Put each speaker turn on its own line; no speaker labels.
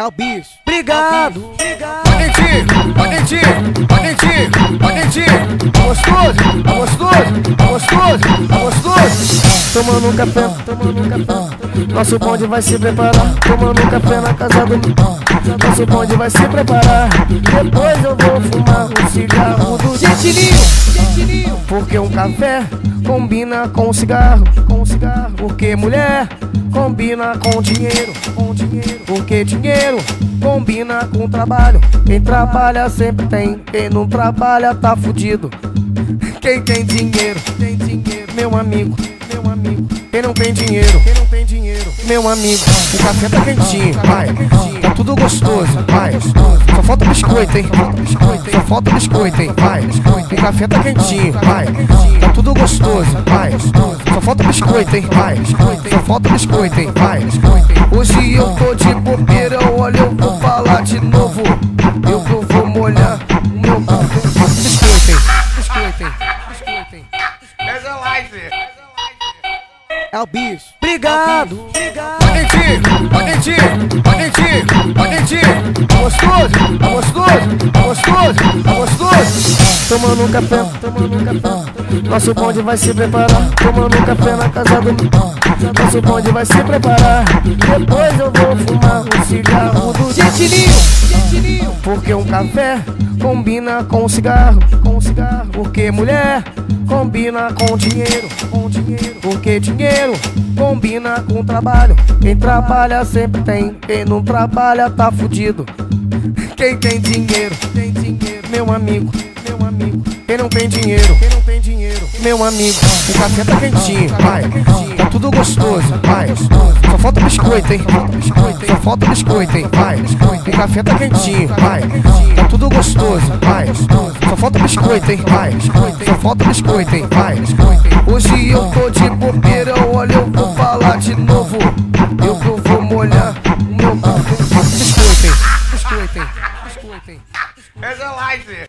É o bicho. Obrigado.
Valentim, Valentim, Valentim. Tá gostoso? Tá gostoso? Tá gostoso? Tá gostoso?
Tomando um café, tomando um café. Nosso bonde vai se preparar. Tomando um café na casa do. Nosso bonde vai se preparar. Depois eu vou fumar um cigarro do
Gentilinho, gentilinho.
Porque um café combina com cigarro, com cigarro. Porque mulher combina com dinheiro, com dinheiro. Porque dinheiro combina com trabalho. Quem trabalha sempre tem, quem não trabalha tá fudido. Quem tem dinheiro, tem dinheiro, meu amigo, meu amigo. Quem não tem dinheiro, quem não tem dinheiro, meu amigo. O café tá quentinho, vai. Tá tudo gostoso, vai. Só falta biscoito, hein? Só falta biscoito, hein? Vai. O café tá quentinho, vai. Tá tudo gostoso, vai. Só falta biscoito, hein? Vai. Só falta biscoito, hein? Vai. Hoje eu tô de bobeira, olha, eu vou falar de novo. Eu eu vou molhar o meu. Biscoito, hein? Biscoito, hein? Biscoito, hein?
Essa é live.
É o bicho. Obrigado.
Valentim, Valentim, Valentim. Tá gostoso? Tá gostoso? Tá gostoso? Tá gostoso?
Tomando um café, tomando um café. Nosso bonde vai se preparar. Tomando um café na casa do. Nosso bonde vai se preparar. Depois eu vou fumar um cigarro do
Gentilinho.
Porque um café combina com cigarro, com cigarro. Porque mulher combina com dinheiro, com dinheiro. Porque dinheiro combina com trabalho. Quem trabalha sempre tem, quem não trabalha tá fudido. Quem tem dinheiro, tem dinheiro, meu amigo, meu amigo. Quem não tem dinheiro, quem não tem dinheiro, meu amigo. O café tá quentinho, vai. Tá tudo gostoso, vai. Só falta biscoito, hein? Só falta biscoito, hein? Vai. O café tá quentinho, vai. Tá tudo gostoso, vai. Só falta biscoito, hein? Vai. Só falta biscoito, hein? Vai. Hoje eu tô de bobeira, olha, eu vou falar de novo. Eu vou molhar o meu. Biscoito, hein? Biscoito, hein? Biscoito, hein?
Essa é live! É é!